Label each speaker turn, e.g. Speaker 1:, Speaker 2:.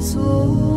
Speaker 1: abençoou.